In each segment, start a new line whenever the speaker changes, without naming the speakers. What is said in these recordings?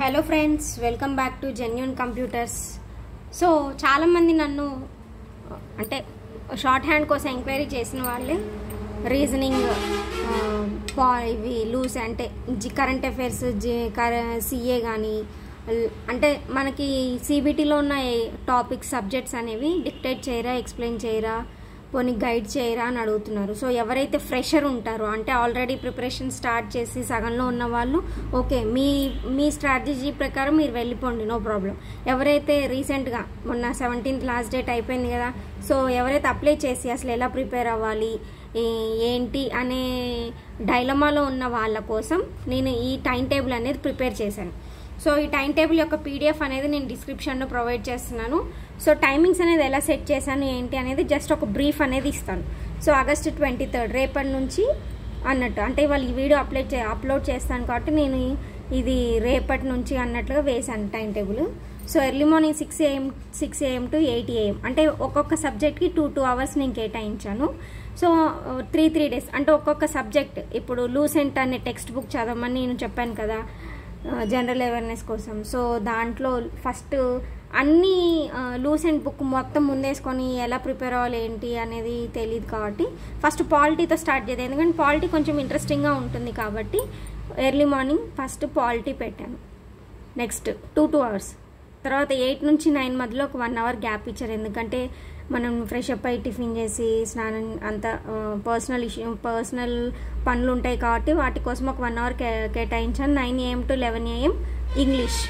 Hello friends welcome back to genuine computers so చాలామంది నన్ను అంటే షార్ట్ హ్యాండ్ కోసం ఎంక్వైరీ చేసిన వాళ్ళే. రీజనింగ్ ఇవి లూస్ అంటే జి కరెంట్ అఫైర్స్ జి కర సిఏ కానీ అంటే మనకి సిబిటీలో ఉన్న టాపిక్ సబ్జెక్ట్స్ అనేవి డిక్టేట్ చేయరా ఎక్స్ప్లెయిన్ చేయరా పోనీ గైడ్ చేయరా అని అడుగుతున్నారు. సో ఎవరైతే ఫ్రెషర్ ఉంటారో అంటే ఆల్రెడీ ప్రిపరేషన్ స్టార్ట్ చేసి సగంలో ఉన్న వాళ్ళు ఓకే మీ మీ స్ట్రాటజీ ప్రకారం మీరు వెళ్ళిపోండి నో ప్రాబ్లం. ఎవరైతే రీసెంట్గా మొన్న సెవెంటీన్త్ లాస్ట్ డేట్ అయిపోయింది కదా సో ఎవరైతే అప్లై చేసి అసలు ఎలా ప్రిపేర్ అవ్వాలి ఏంటి అనే డైలమాలో ఉన్న వాళ్ళ కోసం నేను ఈ టైం టేబుల్ అనేది ప్రిపేర్ చేశాను. సో ఈ టైం టేబుల్ యొక్క పీడిఎఫ్ అనేది నేను డిస్క్రిప్షన్లో ప్రొవైడ్ చేస్తున్నాను. సో టైమింగ్స్ అనేది ఎలా సెట్ చేశాను ఏంటి అనేది జస్ట్ ఒక బ్రీఫ్ అనేది ఇస్తాను. సో ఆగస్ట్ ట్వంటీ థర్డ్ రేపటి నుంచి అన్నట్టు. అంటే వాళ్ళు ఈ వీడియో అప్లోడ్ చే అప్లోడ్ చేస్తాను కాబట్టి నేను ఇది రేపటి నుంచి అన్నట్లుగా వేశాను time table. So early morning six AM six AM to eight AM. అంటే ఒక్కొక్క సబ్జెక్ట్కి టూ టూ అవర్స్ నేను కేటాయించాను. So three three days. అంటే ఒక్కొక్క సబ్జెక్ట్. ఇప్పుడు లూసెంట్ అనే టెక్స్ట్ బుక్ చదవమని నేను చెప్పాను కదా. జనరల్ అవేర్నెస్ కోసం. సో దాంట్లో ఫస్ట్ అన్ని అండ్ బుక్ మొత్తం ముందేసుకొని ఎలా ప్రిపేర్ అవ్వాలి ఏంటి అనేది తెలియదు కాబట్టి ఫస్ట్ పాలిటీతో స్టార్ట్ చేద్దాం. ఎందుకంటే పాలిటీ కొంచెం ఇంట్రెస్టింగ్గా ఉంటుంది కాబట్టి ఎర్లీ మార్నింగ్ ఫస్ట్ పాలిటీ పెట్టాను. నెక్స్ట్ టూ టూ అవర్స్ తర్వాత ఎయిట్ నుంచి నైన్ మధ్యలో ఒక వన్ అవర్ గ్యాప్ ఇచ్చారు. ఎందుకంటే మనం ఫ్రెష్ అప్ అయి టిఫిన్ చేసి స్నానం అంత పర్సనల్ ఇష్యూ పర్సనల్ పనులు ఉంటాయి కాబట్టి వాటి కోసం ఒక వన్ అవర్ కే కేటాయించాను. Nine AM to eleven AM English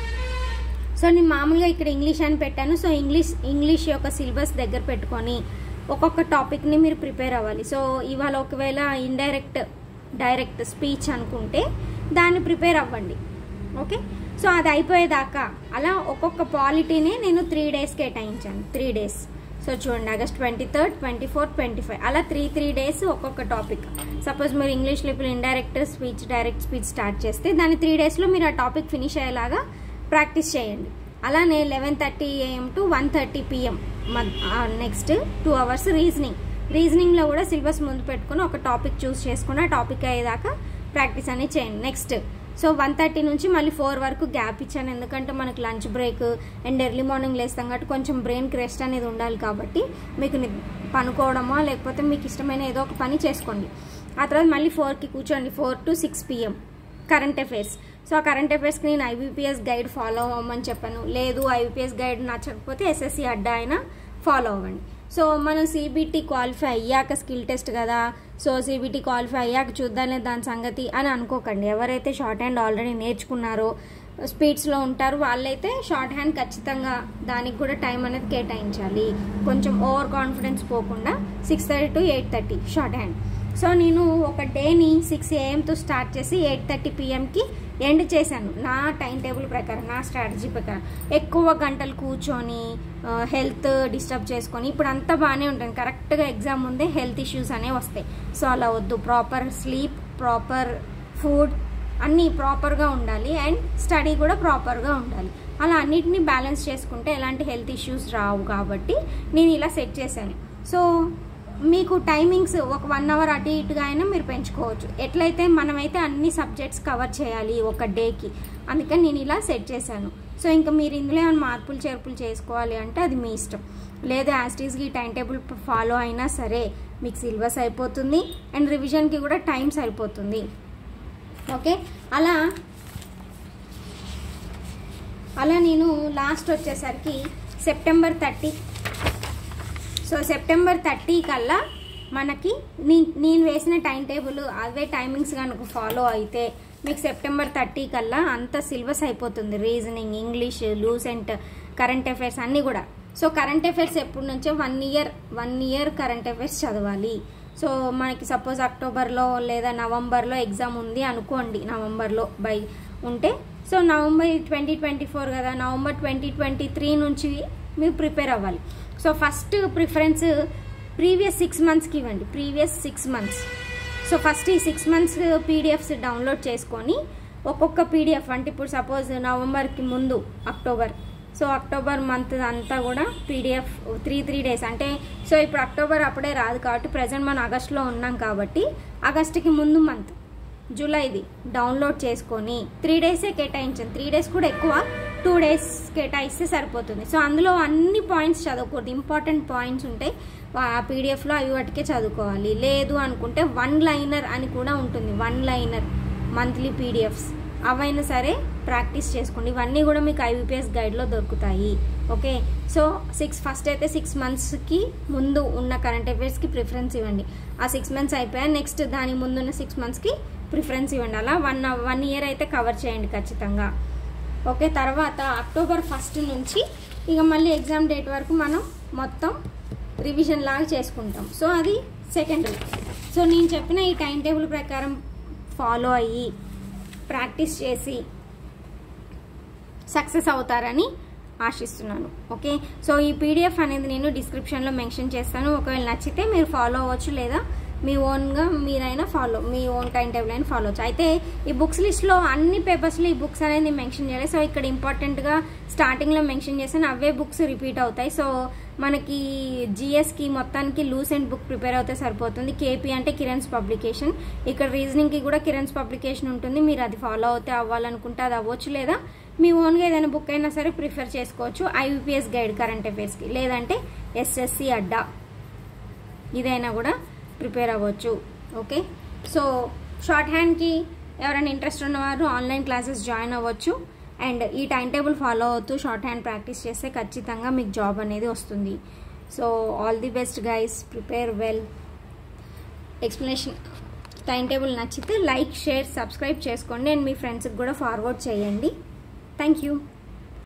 so నేను మామూలుగా ఇక్కడ ఇంగ్లీష్ అని పెట్టాను. సో ఇంగ్లీష్ ఇంగ్లీష్ యొక్క సిలబస్ దగ్గర పెట్టుకొని ఒక్కొక్క టాపిక్ని మీరు ప్రిపేర్ అవ్వాలి. సో ఇవాళ ఒకవేళ ఇండైరెక్ట్ డైరెక్ట్ స్పీచ్ అనుకుంటే దాన్ని ప్రిపేర్ అవ్వండి. ఓకే సో అది అయిపోయేదాకా అలా ఒక్కొక్క పాలిటీని నేను త్రీ డేస్ కేటాయించాను. త్రీ డేస్ సో చూడండి August twenty third twenty four twenty five అలా త్రీ త్రీ డేస్ ఒక్కొక్క టాపిక్ సపోజ్ మీరు ఇంగ్లీష్లో ఇప్పుడు indirect speech direct speech start చేస్తే దాన్ని త్రీ డేస్లో మీరు ఆ టాపిక్ ఫినిష్ అయ్యేలాగా ప్రాక్టీస్ చేయండి. అలానే eleven thirty AM to one thirty PM next two hours reasoning రీజనింగ్లో కూడా సిలబస్ ముందు పెట్టుకుని ఒక టాపిక్ చూస్ చేసుకుని ఆ టాపిక్ అయ్యేదాకా ప్రాక్టీస్ అనేది చేయండి. నెక్స్ట్ సో వన్ థర్టీ నుంచి మళ్ళీ ఫోర్ వరకు గ్యాప్ ఇచ్చాను. ఎందుకంటే మనకు lunch break and early morning లేస్తాం కాబట్టి కొంచెం బ్రెయిన్కి రెస్ట్ అనేది ఉండాలి కాబట్టి మీకు పనుకోవడమో లేకపోతే మీకు ఇష్టమైన ఏదో ఒక పని చేసుకోండి. ఆ తర్వాత మళ్ళీ ఫోర్కి కూర్చోండి. Four to six PM current affairs. So ఆ కరెంట్ అఫైర్స్కి నేను ఐబీపీఎస్ గైడ్ ఫాలో అవ్వమని చెప్పాను. లేదు ఐబీపీఎస్ గైడ్ నచ్చకపోతే ఎస్ఎస్సి అడ్డా అయినా ఫాలో అవ్వండి. సో మనం సిబిటీ క్వాలిఫై అయ్యాక స్కిల్ టెస్ట్ కదా సో సిబిటీ క్వాలిఫై అయ్యాక చూద్దాంలే దాని సంగతి అని అనుకోకండి. ఎవరైతే షార్ట్ హ్యాండ్ ఆల్రెడీ నేర్చుకున్నారో స్పీడ్స్లో ఉంటారు వాళ్ళైతే షార్ట్ హ్యాండ్ ఖచ్చితంగా దానికి కూడా టైం అనేది కేటాయించాలి. కొంచెం ఓవర్ కాన్ఫిడెన్స్ పోకుండా six thirty to eight thirty short hand so నేను ఒక డేని సిక్స్ ఏఎంతో స్టార్ట్ చేసి ఎయిట్ థర్టీ పిఎంకి ఎండ్ చేశాను. నా టైం టేబుల్ ప్రకారం నా స్ట్రాటజీ ప్రకారం ఎక్కువ గంటలు కూర్చొని హెల్త్ డిస్టర్బ్ చేసుకొని ఇప్పుడు అంతా బాగానే ఉంటుంది కరెక్ట్గా ఎగ్జామ్ ముందే హెల్త్ ఇష్యూస్ అనేవి వస్తాయి. సో అలా వద్దు. ప్రాపర్ స్లీప్ ప్రాపర్ ఫుడ్ అన్నీ ప్రాపర్గా ఉండాలి. అండ్ స్టడీ కూడా ప్రాపర్గా ఉండాలి. అలా అన్నిటినీ బ్యాలెన్స్ చేసుకుంటే ఎలాంటి హెల్త్ ఇష్యూస్ రావు కాబట్టి నేను ఇలా సెట్ చేశాను. సో మీకు టైమింగ్స్ ఒక వన్ అవర్ అటు ఇటుగా అయినా మీరు పెంచుకోవచ్చు. ఎట్లయితే మనమైతే అన్ని సబ్జెక్ట్స్ కవర్ చేయాలి ఒక డేకి అందుకని నేను ఇలా సెట్ చేశాను. సో ఇంకా మీరు ఇందులో ఏమైనా మార్పులు చేర్పులు చేసుకోవాలి అంటే అది మీ ఇష్టం. లేదా యాస్టీస్కి టైం టేబుల్ ఫాలో అయినా సరే మీకు సిలబస్ అయిపోతుంది అండ్ రివిజన్కి కూడా టైం సరిపోతుంది. ఓకే అలా అలా నేను లాస్ట్ వచ్చేసరికి September thirty so September thirty కల్లా మనకి నేను వేసిన టైం టేబుల్ అవే టైమింగ్స్ కనుక ఫాలో అయితే మీకు సెప్టెంబర్ థర్టీ కల్లా అంత సిలబస్ అయిపోతుంది. Reasoning English Lucent current affairs అన్నీ కూడా. సో కరెంట్ అఫైర్స్ ఎప్పటి నుంచో one year one year current affairs చదవాలి. సో మనకి సపోజ్ అక్టోబర్లో లేదా నవంబర్లో ఎగ్జామ్ ఉంది అనుకోండి నవంబర్లో బై ఉంటే. So November twenty twenty four కదా నవంబర్ ట్వంటీ ట్వంటీ త్రీ నుంచి మీరు ప్రిపేర్ అవ్వాలి. So first preference previous six మంత్స్కి ఇవ్వండి. Previous six months. So first ఈ సిక్స్ మంత్స్ పీడిఎఫ్స్ డౌన్లోడ్ చేసుకొని ఒక్కొక్క పీడిఎఫ్ అంటే ఇప్పుడు సపోజ్ నవంబర్కి ముందు అక్టోబర్. సో అక్టోబర్ మంత్ అంతా కూడా పీడిఎఫ్ త్రీ త్రీ డేస్. అంటే సో ఇప్పుడు అక్టోబర్ అప్పుడే రాదు కాబట్టి ప్రజెంట్ మనం ఆగస్ట్లో ఉన్నాం కాబట్టి ఆగస్టుకి ముందు మంత్. జూలైది. డౌన్లోడ్ చేసుకొని త్రీ డేసే కేటాయించాను త్రీ డేస్ కూడా ఎక్కువ. టూ డేస్ కేటాయిస్తే సరిపోతుంది. సో అందులో అన్ని పాయింట్స్ చదవకూడదు. ఇంపార్టెంట్ పాయింట్స్ ఉంటాయి. ఆ పీడిఎఫ్లో అవి వాటికే చదువుకోవాలి. లేదు అనుకుంటే వన్ లైనర్ అని కూడా ఉంటుంది. One liner monthly PDFs. అవైనా సరే ప్రాక్టీస్ చేసుకోండి. ఇవన్నీ కూడా మీకు ఐబీపీఎస్ గైడ్లో దొరుకుతాయి. ఓకే? సో సిక్స్ ఫస్ట్ అయితే సిక్స్ మంత్స్కి ముందు ఉన్న కరెంట్ అఫైర్స్కి ప్రిఫరెన్స్ ఇవ్వండి. ఆ సిక్స్ మంత్స్ అయిపోయా నెక్స్ట్ దాని ముందున్న సిక్స్ మంత్స్కి ప్రిఫరెన్స్ ఇవ్వండి. అలా వన్ వన్ ఇయర్ అయితే కవర్ చేయండి ఖచ్చితంగా. ఓకే తర్వాత అక్టోబర్ ఫస్ట్ నుంచి ఇక మళ్ళీ ఎగ్జామ్ డేట్ వరకు మనం మొత్తం రివిజన్ లాగా చేసుకుంటాం. సో అది సెకండ్ సో నేను చెప్పిన ఈ టైం టేబుల్ ప్రకారం ఫాలో అయ్యి ప్రాక్టీస్ చేసి సక్సెస్ అవుతారని ఆశిస్తున్నాను. ఓకే సో ఈ పీడిఎఫ్ అనేది నేను డిస్క్రిప్షన్లో మెన్షన్ చేస్తాను. ఒకవేళ నచ్చితే మీరు ఫాలో అవ్వచ్చు లేదా మీ ఓన్గా మీరైనా ఫాలో మీ ఓన్ టైం టేబుల్ అయినా ఫాలో అవచ్చు అయితే ఈ బుక్స్ లిస్ట్లో అన్ని పేపర్స్లో ఈ బుక్స్ అనేది మెన్షన్ చేయాలి సో ఇక్కడ ఇంపార్టెంట్గా స్టార్టింగ్లో మెన్షన్ చేశాను. అవే బుక్స్ రిపీట్ అవుతాయి. సో మనకి జిఎస్కి మొత్తానికి లూస్ అండ్ బుక్ ప్రిపేర్ అవుతే సరిపోతుంది. కేపీ అంటే కిరణ్స్ పబ్లికేషన్ ఇక్కడ రీజనింగ్కి కూడా కిరణ్స్ పబ్లికేషన్ ఉంటుంది. మీరు అది ఫాలో అవుతే అవ్వాలనుకుంటే అది అవ్వచ్చు లేదా మీ ఓన్గా ఏదైనా బుక్ అయినా సరే ప్రిఫర్ చేసుకోవచ్చు. ఐబీపీఎస్ గైడ్ కరెంట్ అఫేర్స్కి లేదంటే ఎస్ఎస్సి అడ్డా. ఇదైనా కూడా ప్రిపేర్ అవ్వచ్చు ఓకే? సో షార్ట్ హ్యాండ్కి ఎవరైనా ఇంట్రెస్ట్ ఉన్నవారు ఆన్లైన్ క్లాసెస్ జాయిన్ అవ్వచ్చు. అండ్ ఈ టైం టేబుల్ ఫాలో అవుతూ షార్ట్ హ్యాండ్ ప్రాక్టీస్ చేస్తే ఖచ్చితంగా మీకు జాబ్ అనేది వస్తుంది. So all the best guys prepare well. Explanation time table నచ్చితే లైక్ షేర్ సబ్స్క్రైబ్ చేసుకోండి. అండ్ మీ ఫ్రెండ్స్కి కూడా ఫార్వర్డ్ చేయండి. Thank you